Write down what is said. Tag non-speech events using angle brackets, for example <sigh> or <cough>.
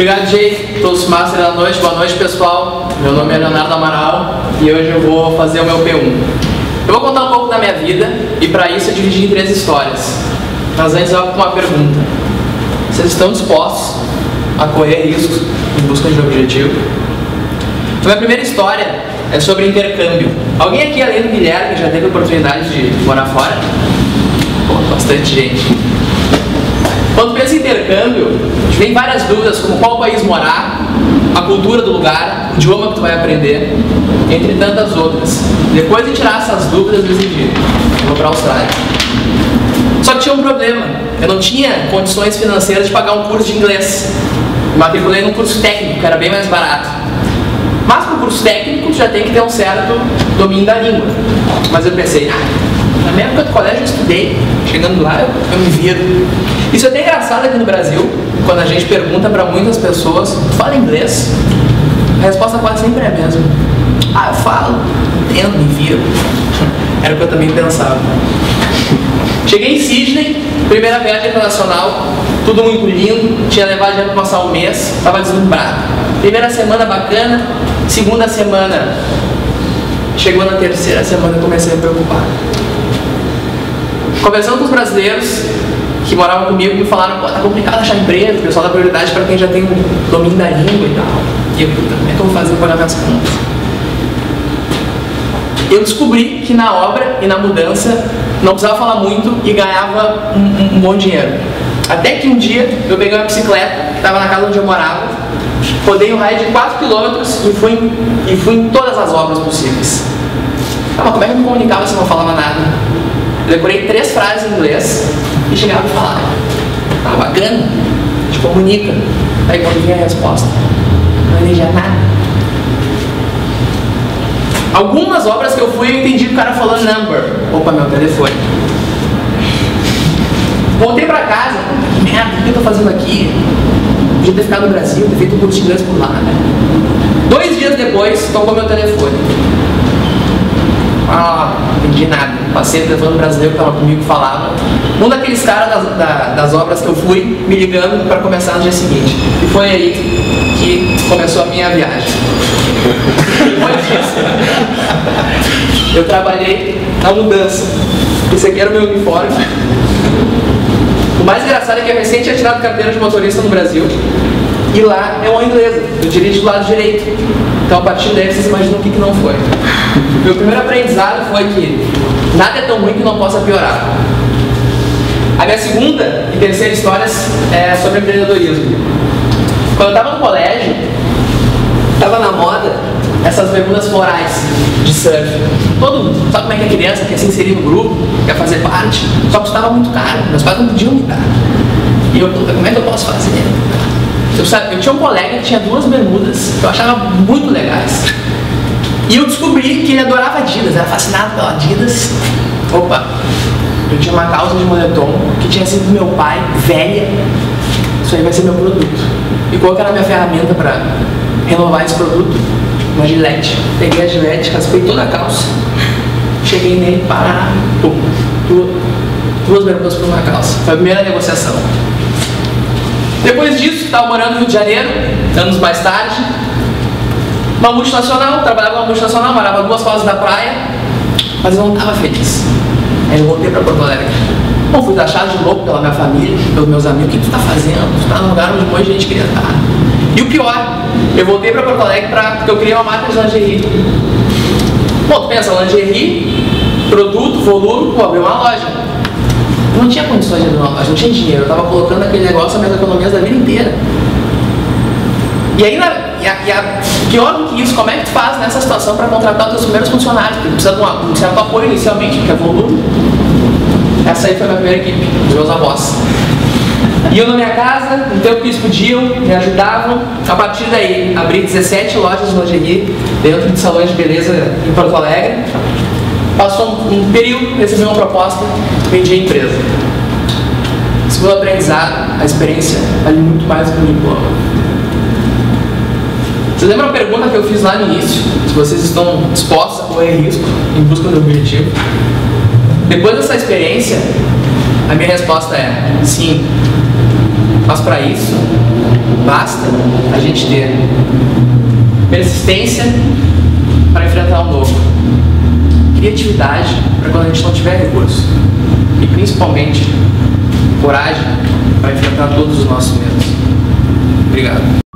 Obrigado, Jay. Toastmaster da noite. Boa noite, pessoal. Meu nome é Leonardo Amaral e hoje eu vou fazer o meu P1. Eu vou contar um pouco da minha vida e para isso eu dividi em três histórias. Mas antes eu vou com uma pergunta. Vocês estão dispostos a correr riscos em busca de um objetivo? A minha primeira história é sobre intercâmbio. Alguém aqui, além do Guilherme, já teve a oportunidade de morar fora? Pô, bastante gente. Intercâmbio, vem várias dúvidas, como qual país morar, a cultura do lugar, o idioma que tu vai aprender, entre tantas outras. Depois de tirar essas dúvidas, eu decidi, vou para a Austrália. Só que tinha um problema, eu não tinha condições financeiras de pagar um curso de inglês. Me matriculei num curso técnico, que era bem mais barato. Mas para o curso técnico, tu já tem que ter um certo domínio da língua. Mas eu pensei, ah, na minha época do colégio eu estudei, chegando lá eu, eu me viro. Isso é até engraçado aqui no Brasil, quando a gente pergunta para muitas pessoas, fala inglês? A resposta quase sempre é a mesma. Ah, eu falo, entendo, me viro. <laughs> Era o que eu também pensava. Cheguei em Sydney, primeira viagem internacional, tudo muito lindo, tinha levado já para passar um mês, estava deslumbrado. Primeira semana bacana, segunda semana, chegou na terceira semana eu comecei a me preocupar. Conversando com os brasileiros que moravam comigo, me falaram, pô, tá complicado achar emprego, o pessoal dá prioridade para quem já tem o domínio da língua e tal. E eu, puta, como é que eu vou fazer para pagar minhas contas? Eu descobri que na obra e na mudança não precisava falar muito e ganhava um, um, um bom dinheiro. Até que um dia eu peguei uma bicicleta que estava na casa onde eu morava, rodei um raio de 4 km e fui, e fui em todas as obras possíveis. Ah, mas como é que eu me comunicava se eu não falava nada? Decorei três frases em inglês e chegava e falava. Ah, bacana, te comunica. Aí quando vinha a resposta, não entendia nada. Algumas obras que eu fui, eu entendi o cara falando number. Opa, meu telefone. Voltei pra casa, que merda, o que eu tô fazendo aqui? Podia ter ficado no Brasil, ter feito um curso de inglês por lá, né? Dois dias depois, tocou meu telefone. Ah, não entendi nada. Passei o telefone brasileiro que estava comigo falava. Um daqueles caras das, da, das obras que eu fui me ligando para começar no dia seguinte. E foi aí que começou a minha viagem. Depois disso, eu trabalhei na mudança. Esse aqui era o meu uniforme. O mais engraçado é que eu recém tinha tirado carteira de motorista no Brasil. E lá é uma inglesa, eu dirijo do lado direito. Então a partir daí vocês imaginam o que, que não foi. Meu primeiro aprendizado foi que nada é tão ruim que não possa piorar. A minha segunda e terceira histórias é sobre empreendedorismo. Quando eu estava no colégio, estava na moda essas bermudas florais de surf. Todo mundo, sabe como é que a criança quer se inserir no grupo, quer fazer parte, só custava muito caro, meus pais não podiam me dar. E eu, como é que eu posso fazer? Eu, sabe, eu tinha um colega que tinha duas bermudas que eu achava muito legais. E eu descobri que ele adorava Adidas, era fascinado pela Adidas. Opa, eu tinha uma calça de moletom que tinha sido do meu pai, velha. Isso aí vai ser meu produto. E qual que era a minha ferramenta para renovar esse produto? Uma gilete. Peguei a gilete, raspei toda a calça. Cheguei nele, pá, pum, duas bermudas por uma calça. Foi a primeira negociação. Depois disso, estava morando no Rio de Janeiro, anos mais tarde. Uma multinacional, trabalhava numa multinacional, morava duas casas da praia, mas eu não estava feliz. Aí eu voltei para Porto Alegre. Bom, fui taxado de louco pela minha família, pelos meus amigos. O que tu está fazendo? Tu está num lugar onde de gente queria estar. E o pior, eu voltei para Porto Alegre pra, porque eu criei uma marca de lingerie. Bom, tu pensa, lingerie, produto, volume, vou abrir uma loja. Não tinha condições de abrir uma loja, não tinha dinheiro. Eu estava colocando aquele negócio nas minhas economias da vida inteira. E aí, na, e a, e a, pior do que isso, como é que tu faz nessa situação para contratar os teus primeiros funcionários? Porque precisa de um, um certo apoio inicialmente, porque é volume. Essa aí foi a minha primeira equipe, os meus avós. Iam na minha casa, no tempo que eles podiam, me ajudavam. A partir daí, abri 17 lojas de lingerie dentro de salões de beleza em Porto Alegre. Passou um, um período, recebi uma proposta, vendi a empresa. Segundo aprendizado, a experiência vale muito mais do que o diploma. Você lembra a pergunta que eu fiz lá no início? Se vocês estão dispostos a correr risco em busca do objetivo? Depois dessa experiência, a minha resposta é sim. Mas para isso, Basta a gente ter persistência para enfrentar o novo, criatividade para quando a gente não tiver recurso. E principalmente, coragem para enfrentar todos os nossos medos. Obrigado.